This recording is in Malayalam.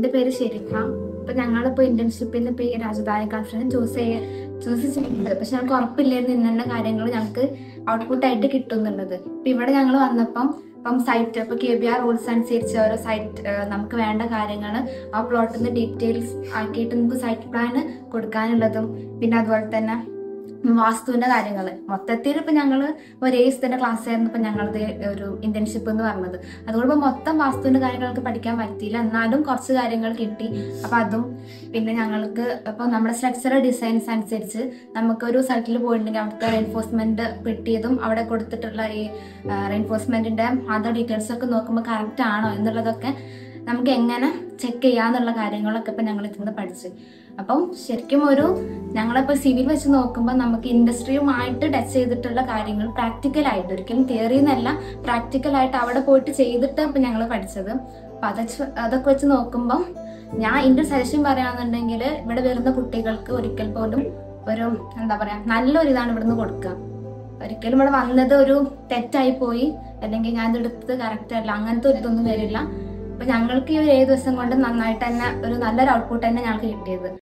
എന്റെ പേര് ഷെരിഫ അപ്പൊ ഞങ്ങളിപ്പോ ഇന്റേൺഷിപ്പിന് ഇപ്പൊ ഈ രാജധാനി കോൺഫറൻസ് ചൂസ് ചെയ്യ ചൂസ് ചെയ്യുന്നുണ്ട് പക്ഷെ ഞങ്ങൾക്ക് ഉറപ്പില്ലായിരുന്നു ഇന്ന കാര്യങ്ങൾ ഞങ്ങൾക്ക് ഔട്ട്പുട്ട് ആയിട്ട് കിട്ടുന്നുള്ളത്. ഇപ്പൊ ഇവിടെ ഞങ്ങൾ വന്നപ്പം ഇപ്പം സൈറ്റ് ഇപ്പൊ കെ ബി ആർ റൂൾസ് അനുസരിച്ച് ഓരോ സൈറ്റ് നമുക്ക് വേണ്ട കാര്യങ്ങൾ ആ പ്ലോട്ടിൽ ഡീറ്റെയിൽസ് ആക്കിയിട്ട് നമുക്ക് സൈറ്റ് പ്ലാൻ കൊടുക്കാനുള്ളതും പിന്നെ അതുപോലെ തന്നെ വാസ്തുവിന്റെ കാര്യങ്ങൾ. മൊത്തത്തിൽ ഇപ്പൊ ഞങ്ങൾ ഒരേ ദിവസത്തിന്റെ ക്ലാസ് ആയിരുന്നു ഇപ്പൊ ഞങ്ങളുടെ ഒരു ഇന്റേൺഷിപ്പ് എന്ന് പറഞ്ഞത്. അതുകൊണ്ട് ഇപ്പൊ മൊത്തം വാസ്തുവിന്റെ കാര്യങ്ങൾക്ക് പഠിക്കാൻ പറ്റിയില്ല. എന്നാലും കുറച്ച് കാര്യങ്ങൾ കിട്ടി. അപ്പൊ അതും പിന്നെ ഞങ്ങൾക്ക് ഇപ്പൊ നമ്മുടെ സ്ട്രക്ചറൽ ഡിസൈൻസ് അനുസരിച്ച് നമുക്കൊരു സർക്കിൾ പോയിട്ടുണ്ടെങ്കിൽ അവിടുത്തെ റെൻഫോഴ്സ്മെന്റ് കിട്ടിയതും അവിടെ കൊടുത്തിട്ടുള്ള ഈ റെൻഫോഴ്സ്മെന്റിന്റെ അതർ ഡീറ്റെയിൽസ് ഒക്കെ നോക്കുമ്പോൾ കറക്റ്റ് ആണോ എന്നുള്ളതൊക്കെ നമുക്ക് എങ്ങനെ ചെക്ക് ചെയ്യാന്നുള്ള കാര്യങ്ങളൊക്കെ ഇപ്പൊ ഞങ്ങൾ ഇതിന്ന് പഠിച്ചു. അപ്പം ശരിക്കും ഒരു ഞങ്ങളിപ്പോൾ സിവിൽ വെച്ച് നോക്കുമ്പോൾ നമുക്ക് ഇൻഡസ്ട്രിയുമായിട്ട് ടച്ച് ചെയ്തിട്ടുള്ള കാര്യങ്ങൾ പ്രാക്ടിക്കലായിട്ട് ഒരിക്കലും തിയറി എന്നല്ല പ്രാക്ടിക്കലായിട്ട് അവിടെ പോയിട്ട് ചെയ്തിട്ട് ഇപ്പം ഞങ്ങൾ പഠിച്ചത്. അപ്പം അതൊക്കെ അതൊക്കെ വെച്ച് നോക്കുമ്പോൾ ഞാൻ എന്റെ സജഷൻ പറയുകയാണെന്നുണ്ടെങ്കിൽ ഇവിടെ വരുന്ന കുട്ടികൾക്ക് ഒരിക്കൽ പോലും ഒരു എന്താ പറയാ നല്ലൊരു ഇതാണ് ഇവിടുന്ന് കൊടുക്കുക. ഒരിക്കലും ഇവിടെ വന്നത് ഒരു തെറ്റായി പോയി അല്ലെങ്കിൽ ഞാൻ ഇതെടുത്തത് കറക്റ്റ് അല്ല അങ്ങനത്തെ ഒരു ഇതൊന്നും വരില്ല. അപ്പൊ ഞങ്ങൾക്ക് ഈ ഒരു ഏഴ് ദിവസം കൊണ്ട് നന്നായിട്ട് തന്നെ ഒരു നല്ലൊരു ഔട്ട്പുട്ട് തന്നെ ഞങ്ങൾക്ക് കിട്ടിയത്.